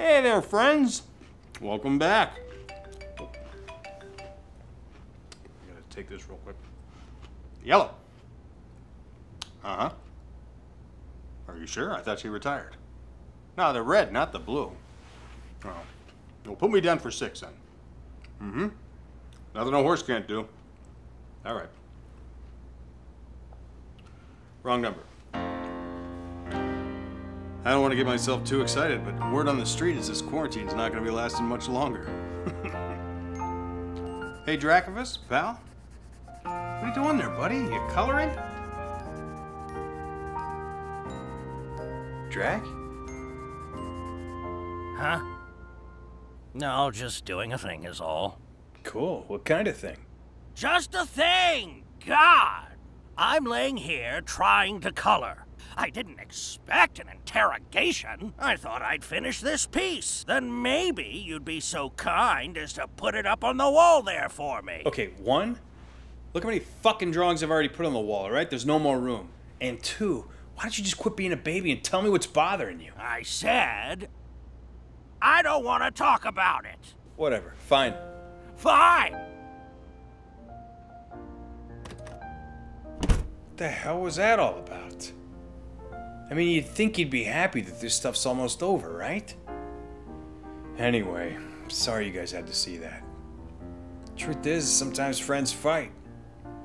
Hey there, friends. Welcome back. I gotta take this real quick. Yellow. Uh huh. Are you sure? I thought you retired. No, the red, not the blue. Oh. Well, put me down for six then. Mm hmm. Nothing a horse can't do. All right. Wrong number. I don't want to get myself too excited, but word on the street is this quarantine's not going to be lasting much longer. hey, Drakavus, pal? What are you doing there, buddy? You coloring? Drak? Huh? No, just doing a thing is all. Cool. What kind of thing? Just a thing! God! I'm laying here trying to color. I didn't expect an interrogation. I thought I'd finish this piece. Then maybe you'd be so kind as to put it up on the wall there for me. Okay, one, look how many fucking drawings I've already put on the wall, all right? There's no more room. And two, why don't you just quit being a baby and tell me what's bothering you? I said, I don't want to talk about it. Whatever, fine. Fine! What the hell was that all about? I mean, you'd think you'd be happy that this stuff's almost over, right? Anyway, sorry you guys had to see that. Truth is, sometimes friends fight.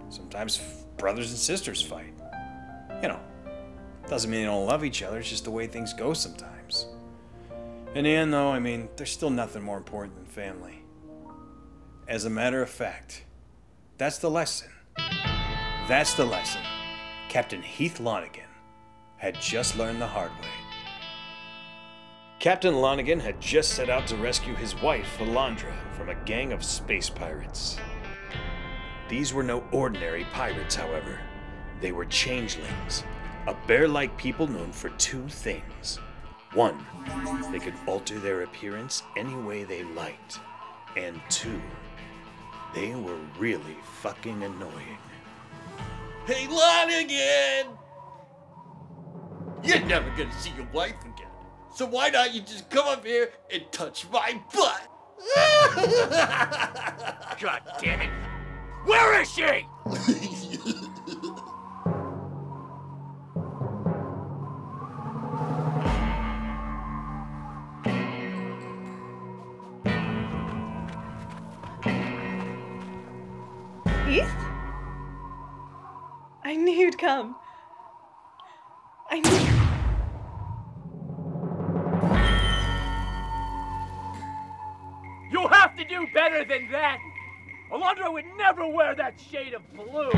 Sometimes brothers and sisters fight. You know, doesn't mean they don't love each other, it's just the way things go sometimes. In the end, though, I mean, there's still nothing more important than family. As a matter of fact, that's the lesson. That's the lesson Captain Heath Lonigan had just learned the hard way. Captain Lonigan had just set out to rescue his wife, Alondra, from a gang of space pirates. These were no ordinary pirates, however. They were changelings, a bear like people known for two things. One, they could alter their appearance any way they liked. And two, they were really fucking annoying. Hey, Lonigan! You're never gonna see your wife again. So why not you just come up here and touch my butt? God damn it! Where is she? Heath? I knew you'd come. I knew. You have to do better than that! Alondra would never wear that shade of blue!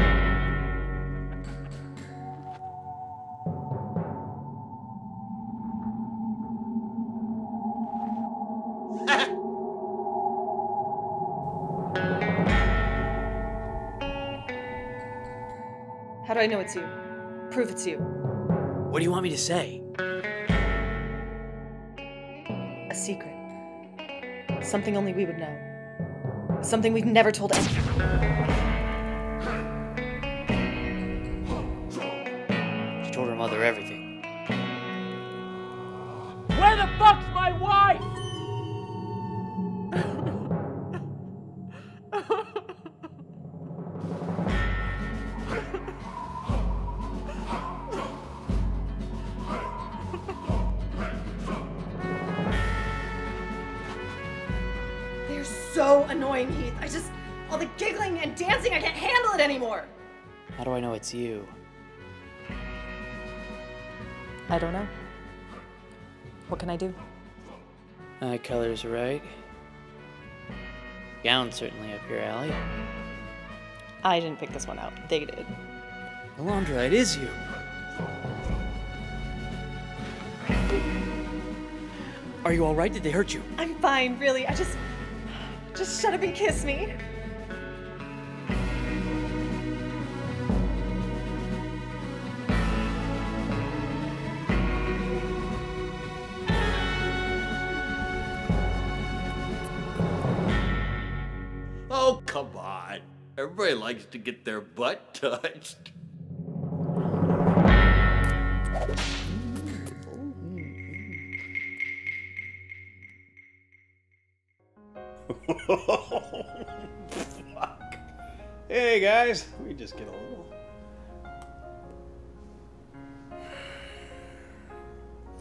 How do I know it's you? Prove it's you. What do you want me to say? A secret. Something only we would know. Something we've never told anyone. She told her mother everything. Where the fuck's my wife? Annoying, Heath. I just. All the giggling and dancing, I can't handle it anymore! How do I know it's you? I don't know. What can I do? Eye color's right. Gown's certainly up your alley. I didn't pick this one out. They did. Alondra, it is you. Are you alright? Did they hurt you? I'm fine, really. I just. Just shut up and kiss me. oh, come on. Everybody likes to get their butt touched. Fuck. Hey guys, we just get a little.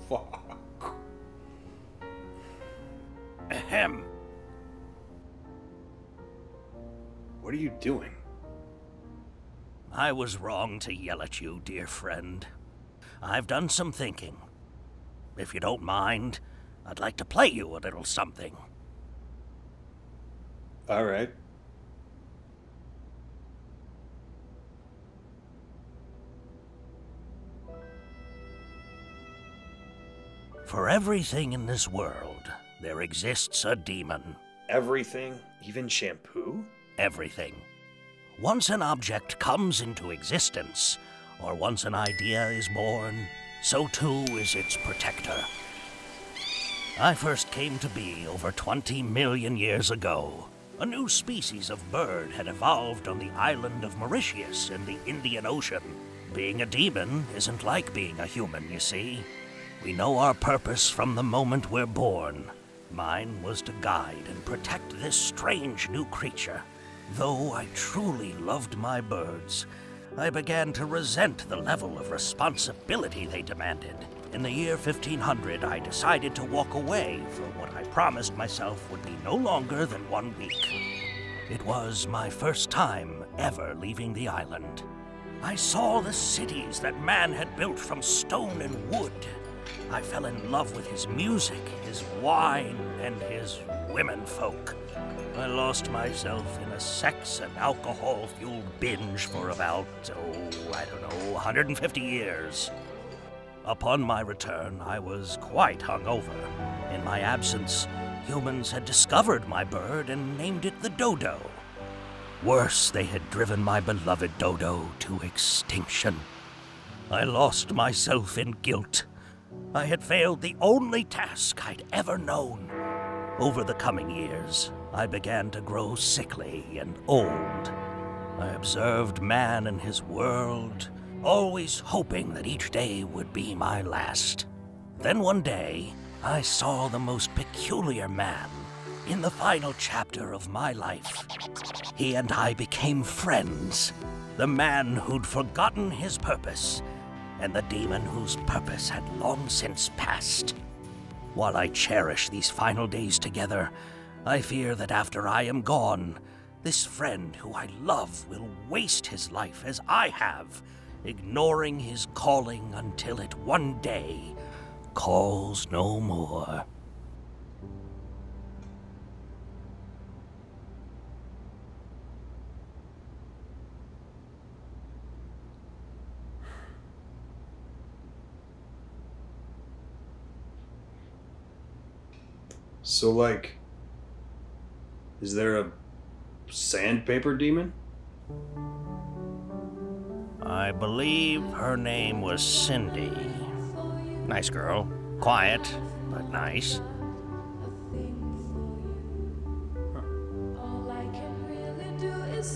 Fuck. Ahem. What are you doing? I was wrong to yell at you, dear friend. I've done some thinking. If you don't mind, I'd like to play you a little something. All right. For everything in this world, there exists a demon. Everything, even shampoo? Everything. Once an object comes into existence, or once an idea is born, so too is its protector. I first came to be over 20 million years ago. A new species of bird had evolved on the island of Mauritius in the Indian Ocean. Being a demon isn't like being a human, you see. We know our purpose from the moment we're born. Mine was to guide and protect this strange new creature. Though I truly loved my birds, I began to resent the level of responsibility they demanded. In the year 1500, I decided to walk away for what I promised myself would be no longer than one week. It was my first time ever leaving the island. I saw the cities that man had built from stone and wood. I fell in love with his music, his wine, and his womenfolk. I lost myself in a sex and alcohol fueled binge for about, oh, I don't know, 150 years. Upon my return, I was quite hungover. In my absence, humans had discovered my bird and named it the dodo. Worse, they had driven my beloved dodo to extinction. I lost myself in guilt. I had failed the only task I'd ever known. Over the coming years, I began to grow sickly and old. I observed man and his world, always hoping that each day would be my last. Then one day, I saw the most peculiar man in the final chapter of my life. He and I became friends. The man who'd forgotten his purpose, and the demon whose purpose had long since passed. While I cherish these final days together, I fear that after I am gone, this friend who I love will waste his life as I have, ignoring his calling until it one day calls no more. So, like, is there a sandpaper demon? I believe her name was Cindy. Nice girl. Quiet, but nice. All I can really do is